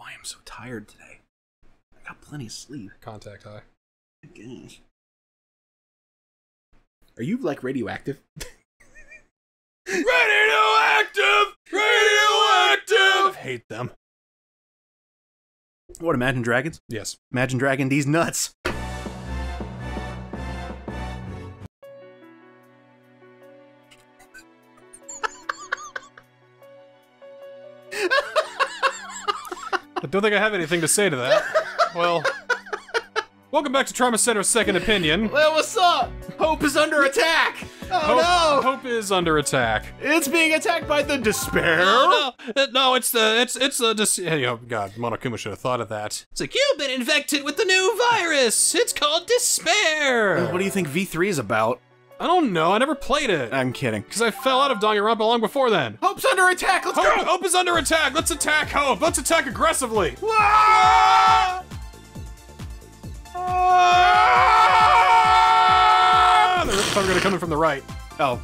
Why I'm so tired today. I got plenty of sleep. Contact high. Gosh. Are you like radioactive? Radioactive! Radioactive! Hate them. What, Imagine Dragons? Yes. Imagine Dragon these nuts. Don't think I have anything to say to that. well, welcome back to Trauma Center's Second Opinion. Well, what's up? Hope is under attack! Oh Hope, Hope is under attack. It's being attacked by the despair! No, no, no, it's the it's it's the dis- hey, oh god, Monokuma should have thought of that. It's like you've been infected with the new virus. It's called despair. What do you think V3 is about? I don't know. I never played it I'm kidding. because I fell out of Danganronpa long before then. Hope's under attack! Let's Hope, go! Hope is under attack. Let's attack Hope. Let's attack aggressively. Ah! Ah! They're gonna come in from the right. Oh.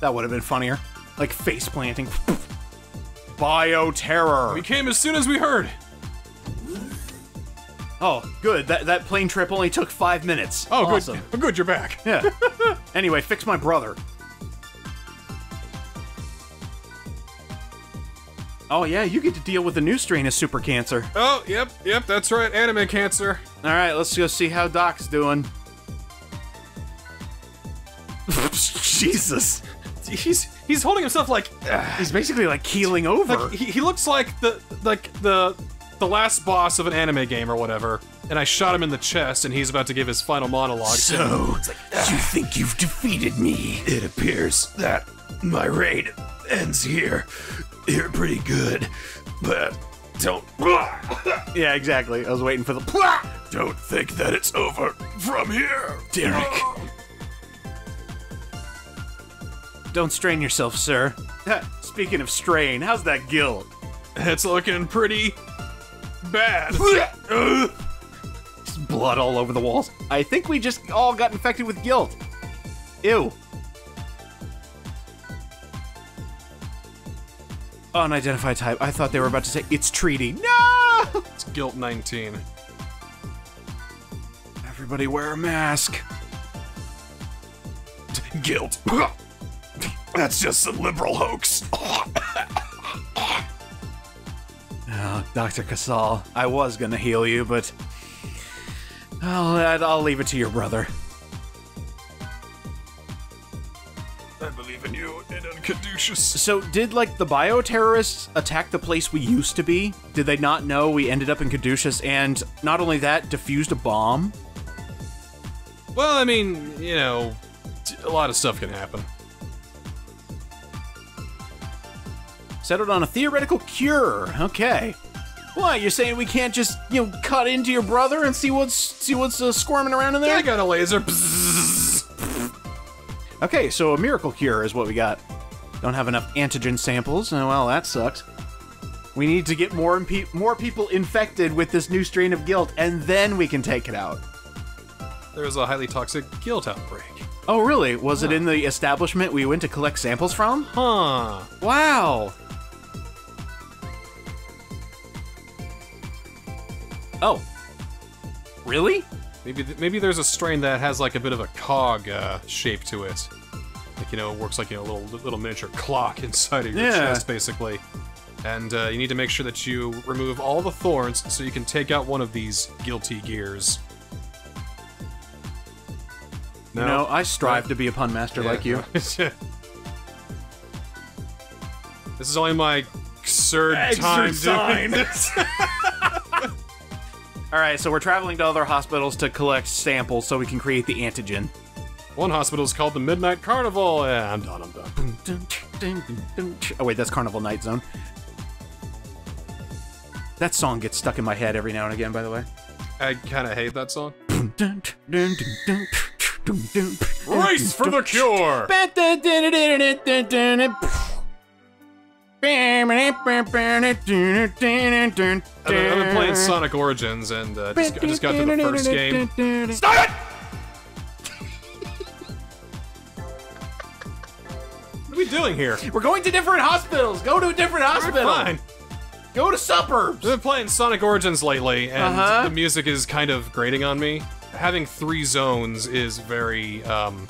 That would have been funnier. Like face planting. Bioterror. We came as soon as we heard. Oh, good. That that plane trip only took five minutes. Oh, awesome. good. Good, you're back. Yeah. anyway, fix my brother. Oh yeah, you get to deal with the new strain of super cancer. Oh, yep, yep, that's right. Anime cancer. All right, let's go see how Doc's doing. Jesus, He's he's holding himself like he's basically like keeling over. like he, he looks like the like the the last boss of an anime game or whatever. And I shot him in the chest, and he's about to give his final monologue. So, like, ah. you think you've defeated me? It appears that my raid ends here. You're pretty good, but don't yeah, exactly. I was waiting for the. don't think that it's over from here, Derek. Don't strain yourself, sir. Speaking of strain, how's that guild? It's looking pretty bad. Just blood all over the walls. I think we just all got infected with guilt. Ew. Unidentified type. I thought they were about to say it's treaty. No! It's Guilt 19. Everybody wear a mask. Guilt. That's just some liberal hoax. Dr. Kasal, I was gonna heal you, but I'll, I'll leave it to your brother. I believe in you and in Caduceus. So, did like the bioterrorists attack the place we used to be? Did they not know we ended up in Caduceus and not only that, defused a bomb? Well, I mean, you know, a lot of stuff can happen. Settled on a theoretical cure. Okay. What? You're saying we can't just you know cut into your brother and see what's see what's uh, squirming around in there? I got a laser. Okay, so a miracle cure is what we got. Don't have enough antigen samples. Oh, well, that sucks. We need to get more impe- more people infected with this new strain of guilt, and then we can take it out. There was a highly toxic guilt outbreak. Oh, really? Was it in the establishment we went to collect samples from? Huh. Wow. Oh. Really? Maybe th- maybe there's a strain that has like a bit of a cog uh, shape to it. Like you know, it works like you know, a little little miniature clock inside of your Yeah. chest, basically. And uh, you need to make sure that you remove all the thorns so you can take out one of these guilty gears. You know, I strive to be a pun master like you. this is only my third time doing this. All right, so we're traveling to other hospitals to collect samples so we can create the antigen. One hospital is called the Midnight Carnival. Yeah, I'm done. I'm done. Oh wait, that's Carnival Night Zone. That song gets stuck in my head every now and again, by the way. I kind of hate that song. Race Race for the cure. I've been, I've been playing Sonic Origins and uh, just, I just got to the first game. Stop it! What are we doing here? We're going to different hospitals. Go to a different hospital. Fine. Go to suburbs. I've been playing Sonic Origins lately, and Uh-huh. the music is kind of grating on me. Having three zones is very, um,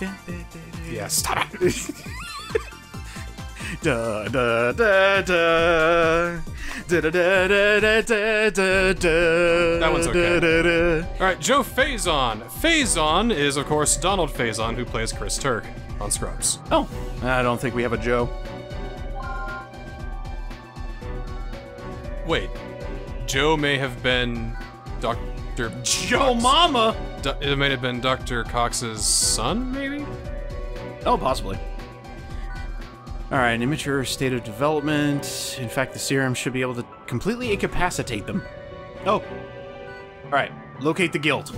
yeah, stop it. Da da da da. Da da da da da da da da. That one's okay. Da, da, da. All right, Joe Faison. Faison is, of course, Donald Faison, who plays Chris Turk on Scrubs. Oh, I don't think we have a Joe. Wait, Joe may have been Dr. Joe Cox. Mama. Do- it may have been Dr. Cox's son, maybe? Oh, possibly. All right, an immature state of development. In fact, the serum should be able to completely incapacitate them. Oh. All right, locate the guilt.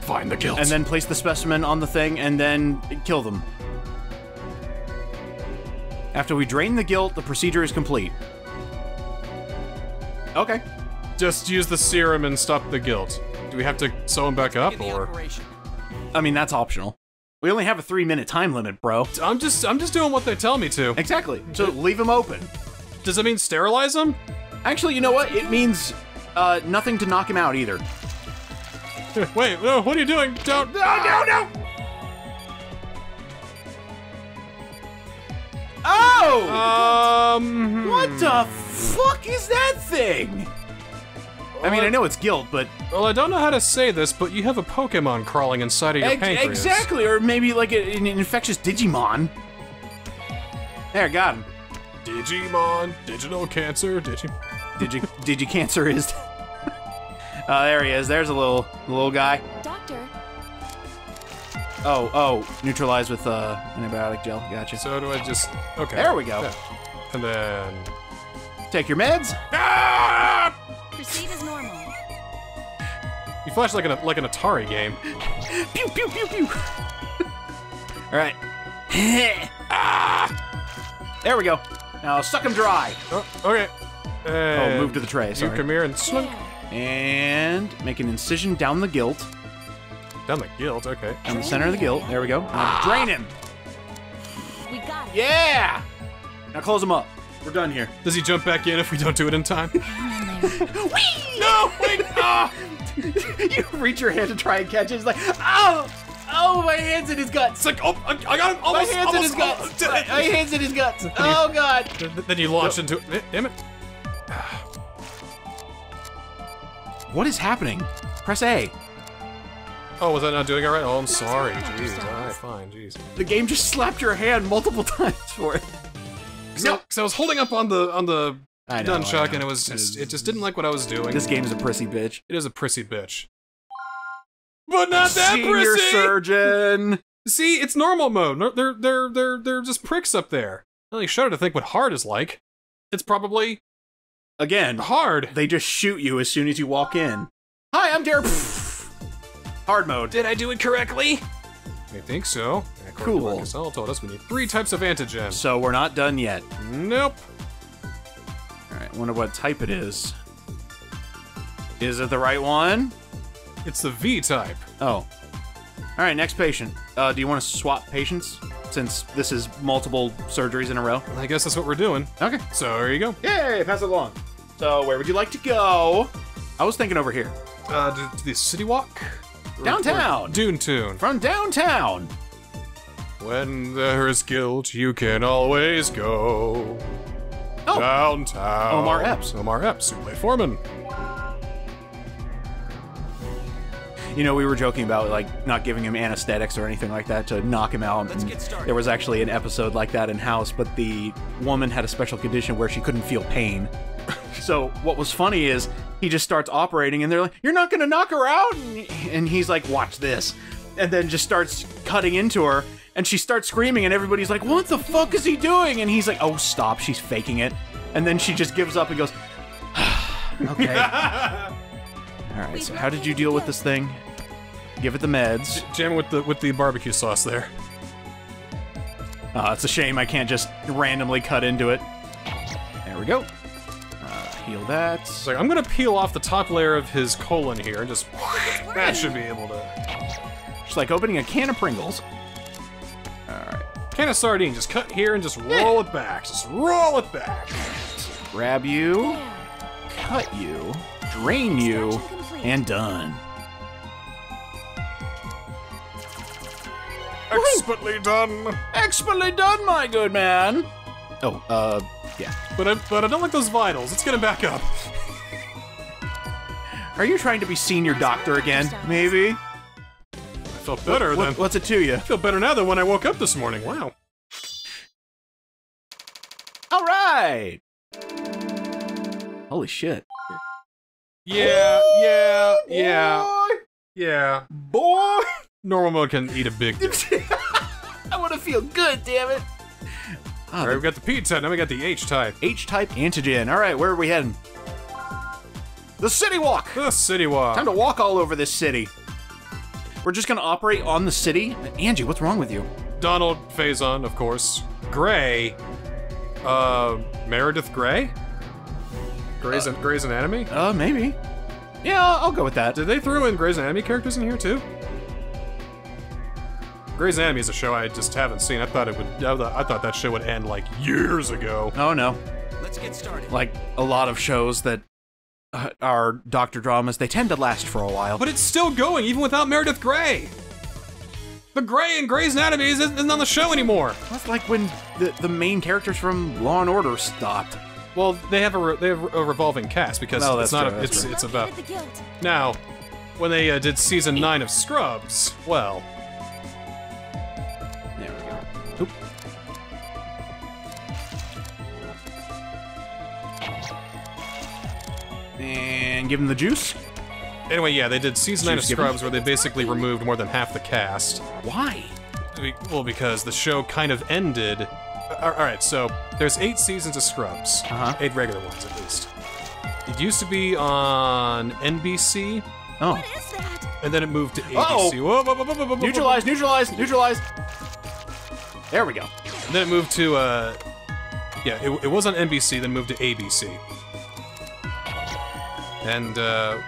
Find the guilt. and then place the specimen on the thing and then kill them. After we drain the guilt, the procedure is complete. Okay. Just use the serum and stop the guilt. Do we have to sew him back up, or? I mean, that's optional. We only have a three minute time limit, bro. I'm just, I'm just doing what they tell me to. Exactly. So leave them open. Does that mean sterilize him? Actually, you know what? It means uh, nothing to knock him out either. Wait, no, what are you doing? Don't. No, no, no! Oh! Um. what the fuck is that thing? I mean, I know it's guilt, but Well, I don't know how to say this, but you have a Pokemon crawling inside of your Ex- pancreas. exactly, or maybe like a, an infectious Digimon. There, got him. Digimon, digital cancer, digi. Digi Digicancer is. uh, there he is. There's a little little guy. Doctor, Oh, oh, neutralized with uh, antibiotic gel. Gotcha. So do I just? Okay. There we go. Yeah. And then. Take your meds. Ah! You flash like an like an Atari game. Pew pew pew pew. All right. ah! There we go. Now suck him dry. Oh, okay. Oh, move to the tray. You Sorry. come here and slunk And make an incision down the guilt, down the guilt. Okay. down the center of the guilt. There we go. Now drain him. We got it. Yeah. Now close him up. We're done here. Does he jump back in if we don't do it in time? No, wait! Ah! you reach your hand to try and catch it. It's like, oh, oh, my hands in his guts. It's like, oh, I, I got him. My Almost. hands in almost, his guts. My, uh, my hands in his guts. Oh God. Then you launch into it. Damn it. What is happening? Press A. Oh, was I not doing it right? Oh, I'm sorry. Jeez. All right, fine. Jeez. The game just slapped your hand multiple times for it. No, Because I was holding up on the on the I know, I nunchuck, know. and it was just it just didn't like what I was doing. This game is a prissy bitch. It is a prissy bitch. But not that Senior prissy. surgeon. See, it's normal mode. They're they're they're they're just pricks up there. I only shudder to think what hard is like. It's probably Again, hard. they just shoot you as soon as you walk in. Hi, I'm Derek. Hard mode. Did I do it correctly? I think so. Cool. Kasal told us we need three types of antigen. So we're not done yet. Nope. Right, wonder what type it is. Is it the right one? It's the V type. Oh. All right, next patient. Uh, do you want to swap patients since this is multiple surgeries in a row? I guess that's what we're doing. Okay. So there you go. Yay, pass it along. So where would you like to go? I was thinking over here. Uh, to, to the city walk. Or- Downtown. or Dune Tune. From downtown. When there is guilt, you can always go Oh, downtown. Omar Epps. Omar Epps, who played Foreman. you know, we were joking about like not giving him anesthetics or anything like that to knock him out. Let's get started. There was actually an episode like that in House, but the woman had a special condition where she couldn't feel pain. so what was funny is he just starts operating, and they're like, "You're not gonna knock her out," and and he's like, "Watch this," and then just starts cutting into her. And she starts screaming, and everybody's like, "What the fuck is he doing?" And he's like, "Oh, stop! She's faking it." And then she just gives up and goes, "Okay." All right. So how did you deal with this thing? Give it the meds. Jam with the with the barbecue sauce there. Uh, it's a shame I can't just randomly cut into it. There we go. Uh, heal that. It's like I'm gonna peel off the top layer of his colon here and just that should be able to. It's like opening a can of Pringles. Can of sardine, just cut here and just roll it back. Just roll it back. Grab you, cut you, drain you, and done. Expertly done. Expertly done, my good man. Oh, uh, yeah. But I, but I don't like those vitals. Let's get him back up. Are you trying to be senior doctor again? Maybe. Felt better What- than. what's it to you? I feel better now than when I woke up this morning. Wow. All right. Holy shit. Yeah, yeah, yeah, yeah. Boy. Normal mode can eat a big. I want to feel good, damn it. Ah, All right, we got the P type. Now we got the H type. H-type antigen. All right, where are we heading? The city walk. The City Walk. Time to walk all over this city. We're just gonna operate on the city. Angie, what's wrong with you? Donald Faison, of course. Gray. Uh, Meredith Grey. Grey's, Grey's Anatomy. Uh, maybe. Yeah, I'll I'll go with that. Did they throw in Grey's Anatomy characters in here too? Grey's Anatomy is a show I just haven't seen. I thought it would. I thought, I thought that show would end like years ago. Oh no. Let's get started. Like a lot of shows that uh, are doctor dramas, they tend to last for a while. But it's still going even without Meredith Grey. The Grey in Grey's Anatomy isn't, isn't on the show anymore. that's like when the the main characters from Law and Order stopped. Well, they have a re- they have a revolving cast because No, it's that's not true, a, that's it's true. it's Located about the guilt. now when they uh, did season nine of Scrubs. Well, And give him the juice. anyway, yeah, they did season nine of Juice given? Scrubs where they basically removed more than half the cast. Why? Well, because the show kind of ended. Uh, All right, so there's eight seasons of Scrubs, Uh-huh. eight regular ones at least. It used to be on NBC, Oh. What is that? and then it moved to ABC. Uh-oh. Whoa, whoa, whoa, whoa, whoa, whoa, whoa. Neutralize, neutralize, neutralize. There we go. And then it moved to uh, yeah, it, it was on NBC, then moved to ABC, and uh,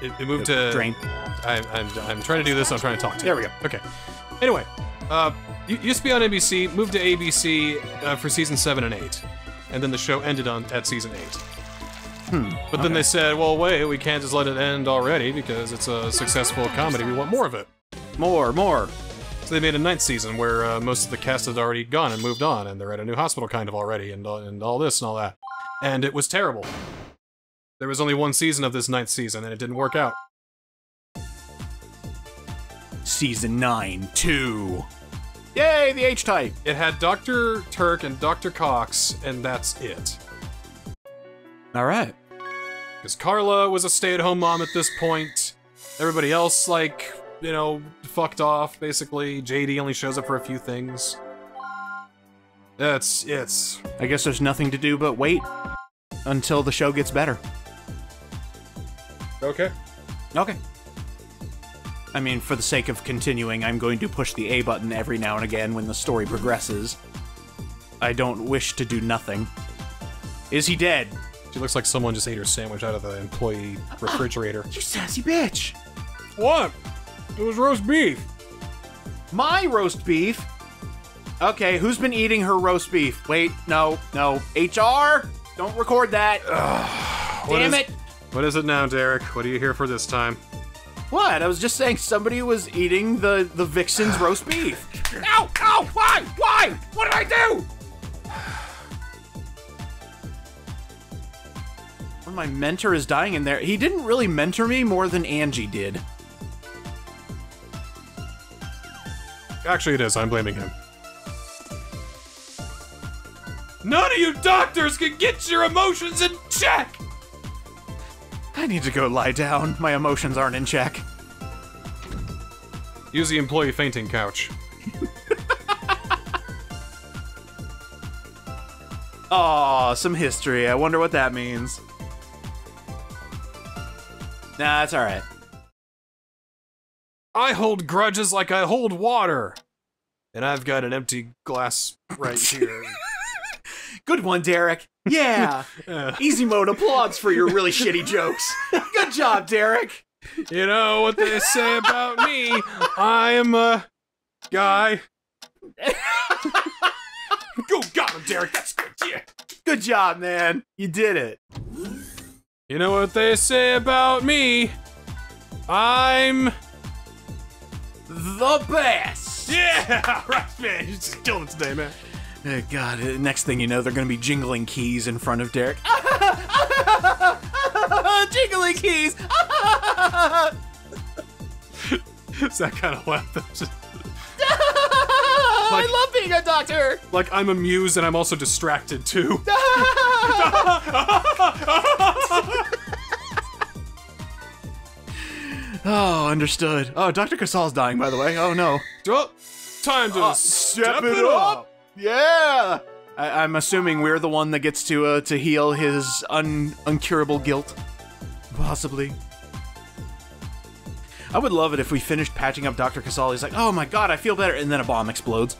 it, it moved to Drain. I, I'm, I'm trying to do this. I'm trying to talk to you. There we go. Okay. Anyway, uh, used to be on NBC, moved to ABC uh, for season seven and eight, and then the show ended on at season eight. Hmm. But then they said, "Well, wait, we can't just let it end already because it's a successful comedy. We want more of it." More, more. So they made a ninth season where uh, most of the cast had already gone and moved on, and they're at a new hospital kind of already, and and all this and all that, and it was terrible. There was only one season of this ninth season, and it didn't work out. Season 9, 2. Yay, the H type. It had Dr. Turk and Dr. Cox, and that's it. All right. Because Carla was a stay at home mom at this point. Everybody else, like, you know, fucked off, basically. JD only shows up for a few things. It's, it's. I guess there's nothing to do but wait until the show gets better. Okay. Okay. I mean, for the sake of continuing, I'm going to push the A button every now and again when the story progresses. I don't wish to do nothing. Is he dead? She looks like someone just ate her sandwich out of the employee refrigerator. You sassy bitch! What? It was roast beef. My roast beef? Okay, who's been eating her roast beef? Wait, no, no. HR? Don't record that. What Damn is- it! What is it now, Derek? What are you here for this time? What? I was just saying somebody was eating the, the Vixen's roast beef. Ow! Ow! Why? Why? What did I do? When my mentor is dying in there, he didn't really mentor me more than Angie did. Actually, it is. I'm blaming him. None of you doctors can get your emotions in check! I need to go lie down. My emotions aren't in check. Use the employee fainting couch. Aw, some history. I wonder what that means. Nah, it's alright. I hold grudges like I hold water. And I've got an empty glass right here. Good one, Derek. Yeah. Uh, Easy mode applauds for your really shitty jokes. Good job, Derek. you know what they say about me? I am a guy. Go, got him, Derek. That's good. Yeah. Good job, man. You did it. You know what they say about me? I'm The best. yeah, right, man. You just killing it today, man. Oh, God, uh, next thing you know, they're going to be jingling keys in front of Derek. jingling keys. It's that kind of laugh. That's just- I love being a doctor. like I'm amused and I'm also distracted too. Oh, understood. Oh, Dr. Kasal's dying, by the way. Oh, no. Oh, time to Uh, step, it up. Yeah. I- I'm assuming we're the one that gets to uh, to heal his un- uncurable guilt. Possibly. I would love it if we finished patching up Dr. Kasal. He's like, oh my god, I feel better. And then a bomb explodes.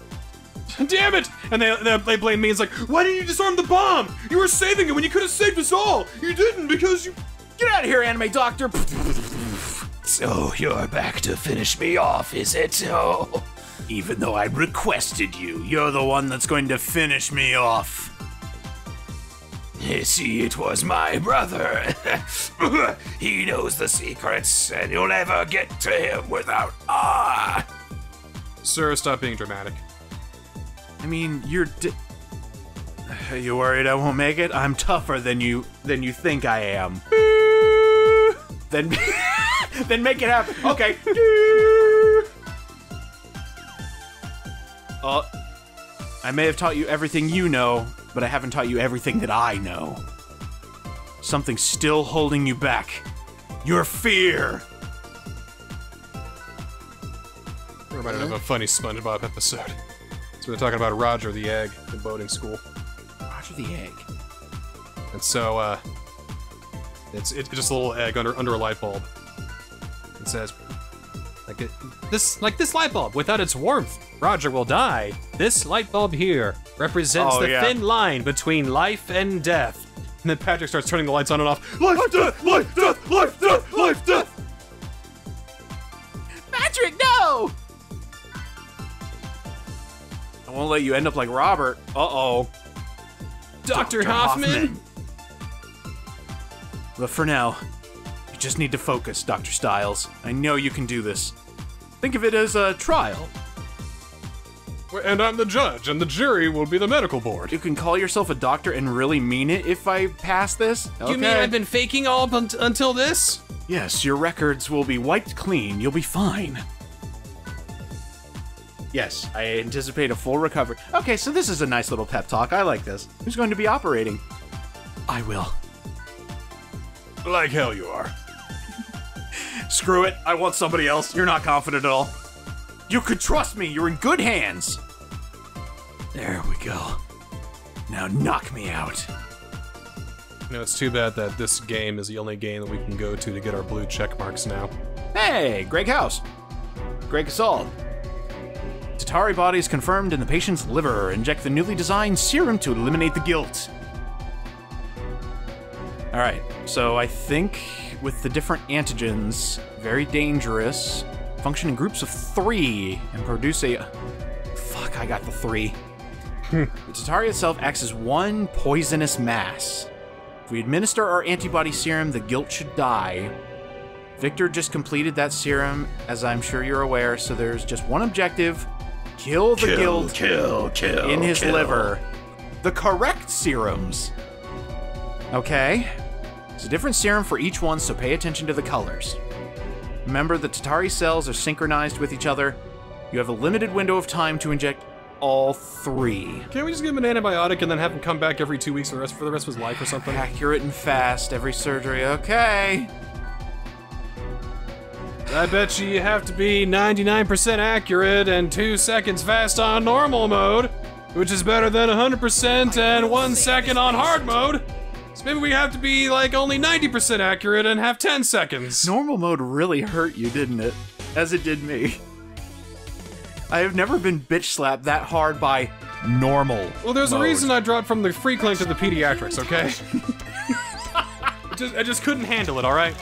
Damn it! And they, they, they blame me. It's like, why didn't you disarm the bomb? You were saving it when you could have saved us all. You didn't because you. Get out of here, anime doctor! So you're back to finish me off, is it? Oh. Even though I requested you, you're the one that's going to finish me off. You see, it was my brother. he knows the secrets, and you'll never get to him without ah. Sir, stop being dramatic. I mean, you're. Di- Are you worried I won't make it? I'm tougher than you than you think I am. then, then make it happen. Okay. Uh, I may have taught you everything you know, but I haven't taught you everything that I know. Something's still holding you back. Your fear. We're reminded of a funny SpongeBob episode. So we're talking about Roger the egg in boating school. Roger the egg. And so, uh, it's, it's just a little egg under under a light bulb. It says, like it, this like this light bulb. Without its warmth, Roger will die. This light bulb here represents Oh, the yeah. thin line between life and death. And then Patrick starts turning the lights on and off. Life, death, life, death, life, death, life, death. Patrick, no! I won't let you end up like Robert. Uh oh. Dr. Hoffman? But for now, you just need to focus, Dr. Stiles. I know you can do this. Think of it as a trial. And I'm the judge, and the jury will be the medical board. You can call yourself a doctor and really mean it if I pass this? You mean I've been faking all up unt- until this? Yes, your records will be wiped clean. You'll be fine. Yes, I anticipate a full recovery. Okay, so this is a nice little pep talk. I like this. Who's going to be operating? I will. Like hell you are. Screw it. I want somebody else. You're not confident at all. You could trust me. You're in good hands. There we go. Now knock me out. You know, it's too bad that this game is the only game that we can go to to get our blue check marks now. Hey, Greg House. Greg Gasol. Tetarti bodies confirmed in the patient's liver. Inject the newly designed serum to eliminate the guilt. Alright, so I think with the different antigens, very dangerous, function in groups of three and produce a. Fuck, I got the three. the Tetarti itself acts as one poisonous mass. If we administer our antibody serum, the guilt should die. Victor just completed that serum, as I'm sure you're aware, so there's just one objective kill the Kill, guilt kill, kill. in his kill. liver. The correct serums. Okay? It's a different serum for each one, so pay attention to the colors. Remember, the Tetarti cells are synchronized with each other. You have a limited window of time to inject all three. Can't we just give him an antibiotic and then have him come back every two weeks for the rest, for the rest of his life or something? Accurate and fast, every surgery. Okay. I bet you you have to be 99% accurate and 2 seconds fast on normal mode, which is better than 100% and 1 second on hard mode. So maybe we have to be like only 90% accurate and have 10 seconds. Normal mode really hurt you, didn't it? As it did me. I have never been bitch slapped that hard by normal. Well, there's a reason I dropped from the free clinic to the pediatrics, okay? I, just, I just couldn't handle it, alright?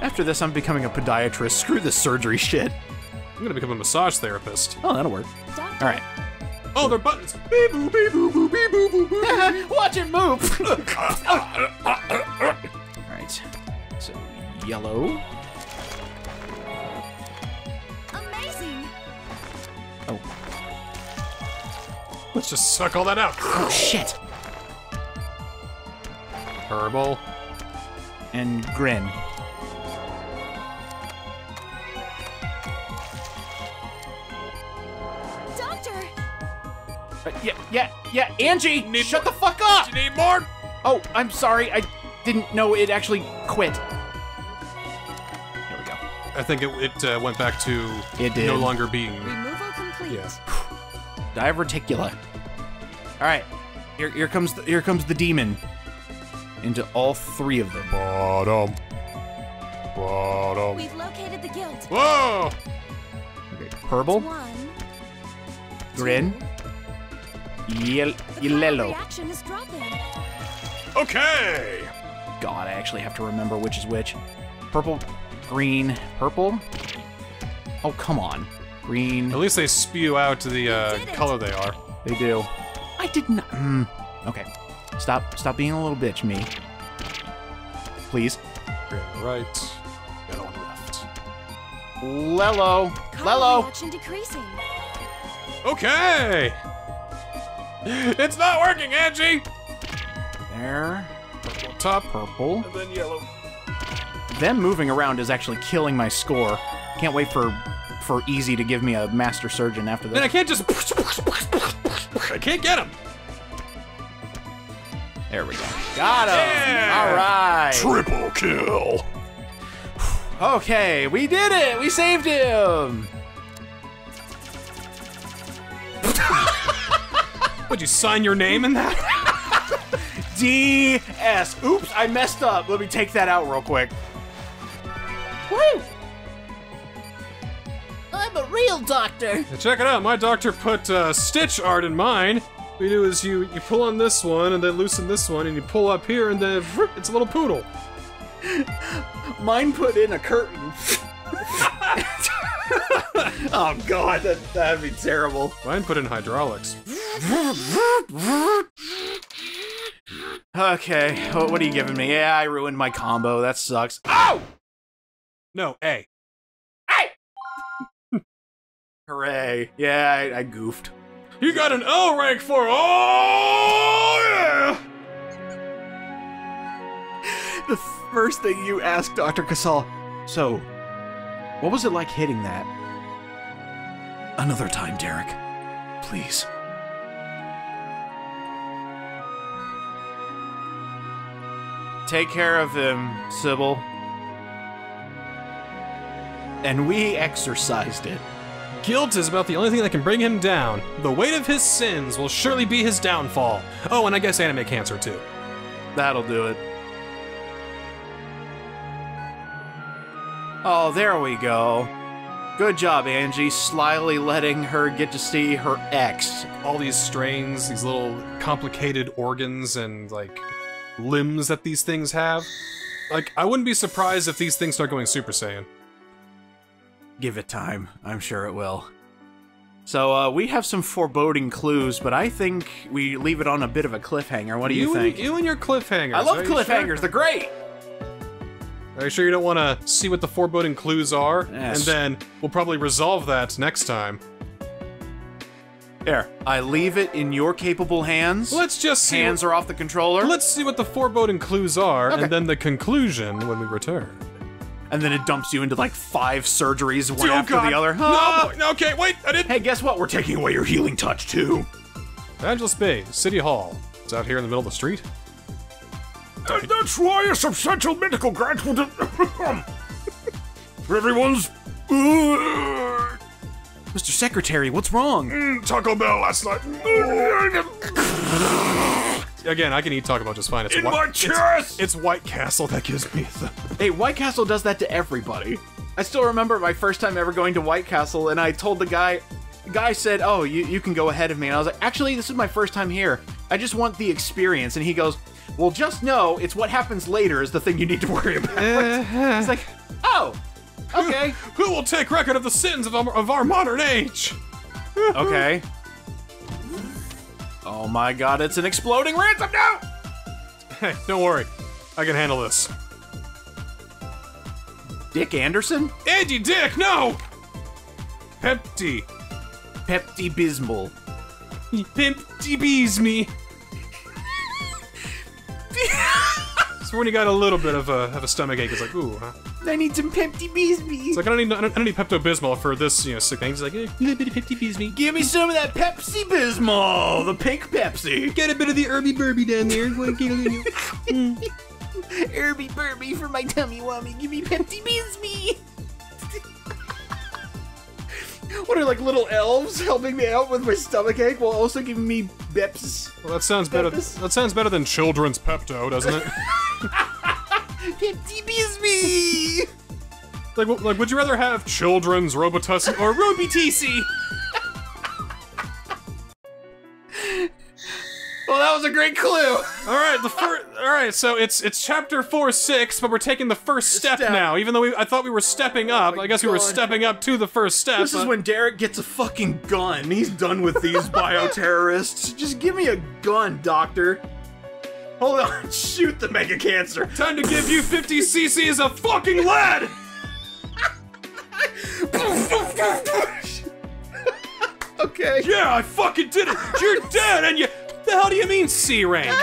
After this, I'm becoming a podiatrist. Screw this surgery shit. I'm gonna become a massage therapist. Oh, that'll work. All right. Oh, they're buttons. Beep, boop, beep, boop, boop, beep, boop, boop, boop. Watch it move. All right. So yellow. Amazing. Oh, Let's just suck all that out. oh shit. Purple. And grin. Yeah, yeah, yeah. Angie, shut the fuck up. You need more? Oh, I'm sorry. I didn't know it actually quit. Here we go. I think it, it uh, went back to It did. no longer being. Removal complete. Yes. Diverticula. All right. Here, here comes the, here comes the demon. Into all three of them. Bottom. Bottom. We've located the guilt. Whoa! Okay. Purple, One. grin, yel- The yellow. reaction is dropping. Okay! God, I actually have to remember which is which. Purple, green, purple. Oh come on, green. At least they spew out the uh, color they are. They do. I did not. Mm. Okay. Stop. Stop being a little bitch, me. Please. Green on the right, yellow on the left. Lello. Lello. Okay! It's not working, Angie! There. Purple on top, Purple. and then yellow. Them moving around is actually killing my score. Can't wait for for Easy to give me a master surgeon after this. Then I can't just. I can't get him! There we go. Got him. Yeah. All right. Triple kill. Okay, we did it. We saved him. Would you sign your name in that? D S. Oops, I messed up. Let me take that out real quick. Woo! I'm a real doctor. Check it out, my doctor put uh, stitch art in mine. What you do is you, you pull on this one and then loosen this one and you pull up here and then it's a little poodle. Mine put in a curtain. oh god, that that'd be terrible. Mine put in hydraulics. Okay, what, what are you giving me? Yeah, I ruined my combo. That sucks. Oh! No, A. A! Hooray. Yeah, I, I goofed. You got an O rank for oh yeah! The first thing you asked Dr. Kasal, so, what was it like hitting that? Another time, Derek. Please. Take care of him, Sybil. And we exercised it. Guilt is about the only thing that can bring him down. The weight of his sins will surely be his downfall. Oh, and I guess anime cancer too. That'll do it. Oh, there we go. Good job, Angie, slyly letting her get to see her ex. All these strains, these little complicated organs and like limbs that these things have. Like, I wouldn't be surprised if these things start going Super Saiyan. Give it time. I'm sure it will. So, uh, we have some foreboding clues, but I think we leave it on a bit of a cliffhanger. What do you, and- think? you and your cliffhangers. I love Are cliffhangers. Sure? They're great. Are you sure you don't want to see what the foreboding clues are? Yes. And then we'll probably resolve that next time. There. I leave it in your capable hands. Let's just see. Hands are off the controller. Let's see what the foreboding clues are, Okay. and then the conclusion when we return. and then it dumps you into like five surgeries, one Oh, after God. the other. No, Ah! no, okay, wait, I didn't. Hey, guess what? We're taking away your healing touch too. Angeles Bay, City Hall. It's out here in the middle of the street. And that's why a substantial medical grant will. For everyone's. uh, Mr. Secretary, what's wrong? mm, Taco Bell last night. Again, I can eat Taco Bell just fine. It's In Whi- my it's- chest! It's, White Castle that gives me the. Hey, White Castle does that to everybody. I still remember my first time ever going to White Castle, and I told the guy, the guy said, "Oh, you, you can go ahead of me," and I was like, "Actually, this is my first time here. I just want the experience." And he goes, "Well, just know it's what happens later is the thing you need to worry about." It's like, "Oh, okay, Who will take record of the sins of our, of our modern age? okay." Oh my god, it's an exploding ransom now! Hey, don't worry. I can handle this. Dick Anderson? Andy Dick, no! Pepti. Pepti Bismol. Pepti bees me. so when you got a little bit of a, of a stomach ache, it's like, ooh, huh? I need some Pepti Bismol. It's like, I don't need, I don't, I don't need Pepto-Bismol for this, you know, sick thing. He's like, eh, a little bit of Pepti bees me. Give me some of that Pepsi Bismol, the pink Pepsi. Get a bit of the herby burby down there. Want to get a little... Irby Burby for my tummy wummy. Give me Pepsi Bismol. what are like little elves helping me out with my stomach ache while also giving me Beps? Well, that sounds better. That sounds better than children's Pepto, doesn't it? Pepsi Bismol. like, like, would you rather have children's Robitussin or Robitisi? Well, that was a great clue. All right, the first. All right, so it's it's chapter four six, but we're taking the first step, Step. now. Even though we, I thought we were stepping oh up, my I guess we were stepping up to the first step. This is when Derek gets a fucking gun. He's done with these bioterrorists. Just give me a gun, doctor. Hold on, shoot the mega cancer. time to give you 50 cc's of fucking lead. okay. Yeah, I fucking did it. You're dead, and you. The hell do you mean C rank?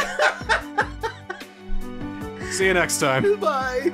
See you next time. Bye.